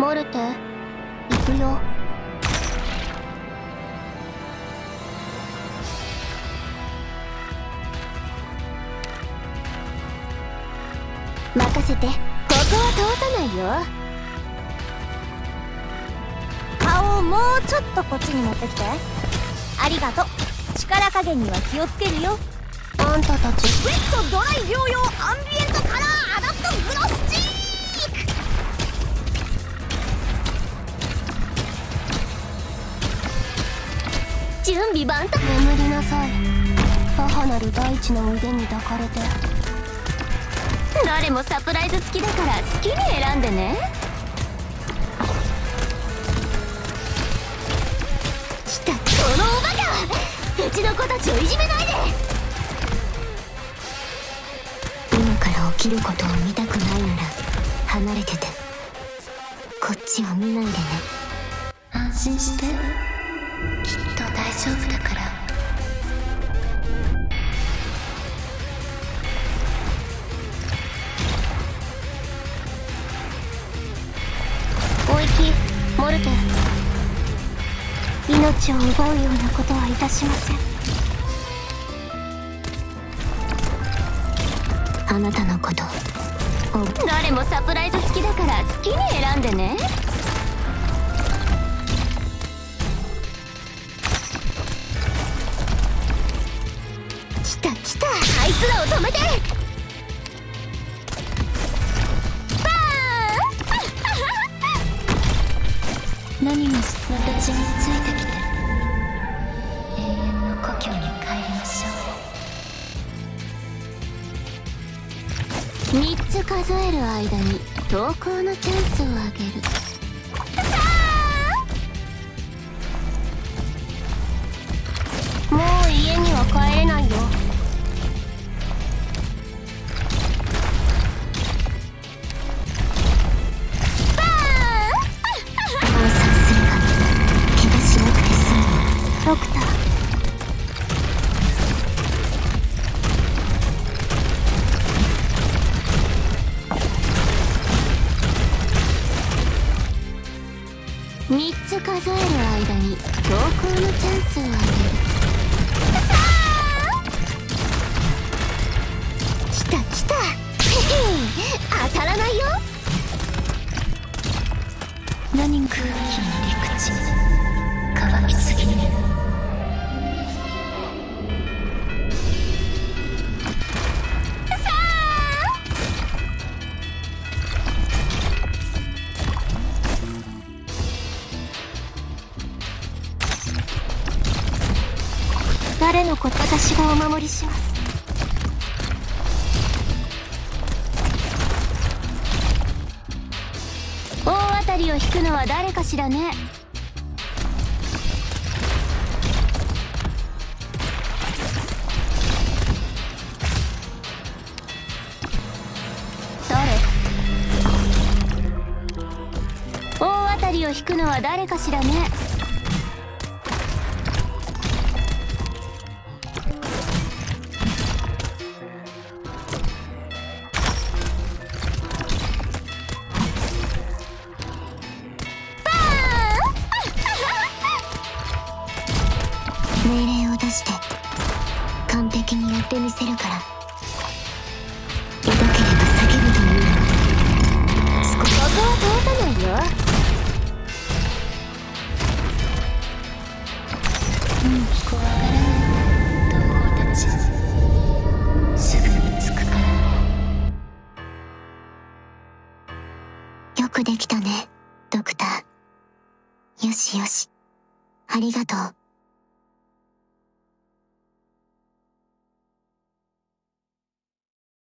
モルテ行くよ。任せて。ここは通さないよ。顔をもうちょっとこっちに持ってきて。ありがとう。力加減には気をつけるよ。あんたたち。ウェットドライ療養アンビエントカラーアダプトグロ備万端眠りなさい。母なる大地の腕に抱かれて。誰もサプライズ付きだから好きに選んでね。来たこのおバカうちの子たちをいじめないで。今から起きることを見たくないなら離れてて。こっちを見ないでね。安心してきっと大丈夫だから。おいきモルテ命を奪うようなことはいたしません。あなたのこと誰もサプライズ付きだからた来た。あいつらを止めて。バーン。何も私についてきて。永遠の故郷に帰りましょう。3つ数える間に投稿のチャンスをあげる。もう家には帰れないよ3つ数える間に投稿のチャンスをあげる。来た来た。当たらないよ。何空気の？陸地誰のこと私がお守りします。大当たりを引くのは誰かしらね。誰？大当たりを引くのは誰かしらね。命令を出して完璧にやってみせるから。痛ければ叫ぶといいのここは通さないよ。うん怖がらない同胞たち。すぐに着くから。よくできたねドクター。よしよし。ありがとう